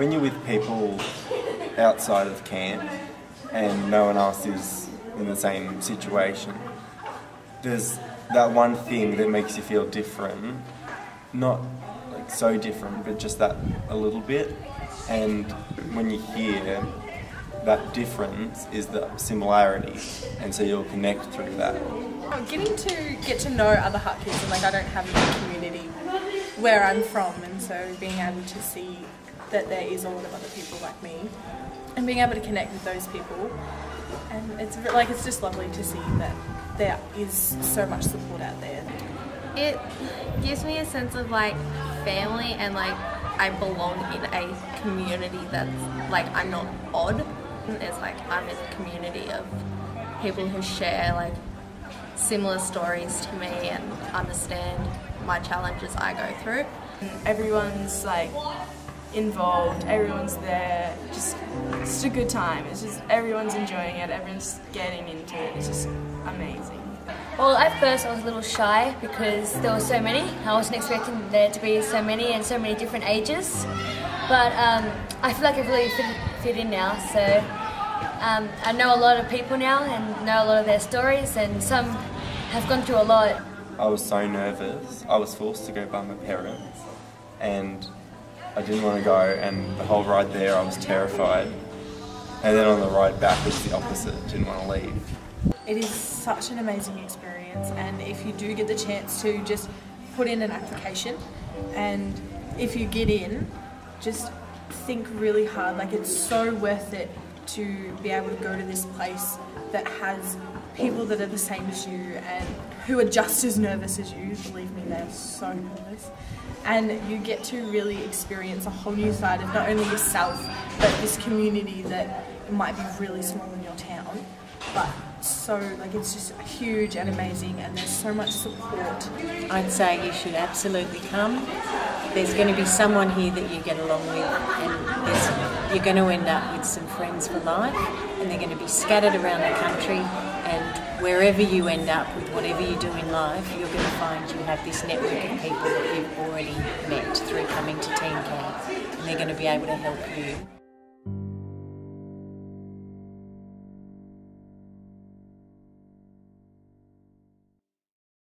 when you're with people outside of camp and no one else is in the same situation, there's that one thing that makes you feel different, not like so different, but just that a little bit. And when you hear that difference is the similarity, and so you'll connect through that. Getting to get to know other HeartKids and like I don't have a community where I'm from and so being able to see that there is a lot of other people like me and being able to connect with those people and it's like it's just lovely to see that there is so much support out there. It gives me a sense of like family and like I belong in a community that's like I'm not odd. It's like I'm in a community of people who share like similar stories to me and understand my challenges I go through. Everyone's like involved, everyone's there, just it's a good time. It's just everyone's enjoying it, everyone's getting into it. It's just amazing. Well, at first I was a little shy because there were so many. I wasn't expecting there to be so many and so many different ages. But um, I feel like I've really fit, fit in now. So um, I know a lot of people now and know a lot of their stories, and some have gone through a lot. I was so nervous. I was forced to go by my parents, and I didn't want to go. And the whole ride there, I was terrified. And then on the ride back, it was the opposite. Didn't want to leave. It is such an amazing experience, and if you do get the chance to just put in an application, and if you get in, just think really hard. Like it's so worth it to be able to go to this place that has people that are the same as you and who are just as nervous as you. Believe me, they're so nervous. And you get to really experience a whole new side of not only yourself, but this community that might be really small in your town, but so like it's just huge and amazing and there's so much support. I'd say you should absolutely come. There's going to be someone here that you get along with and you're going to end up with some friends for life and they're going to be scattered around the country and wherever you end up with whatever you do in life, you're going to find you have this network of people that you've already met through coming to Teen Camp and they're going to be able to help you.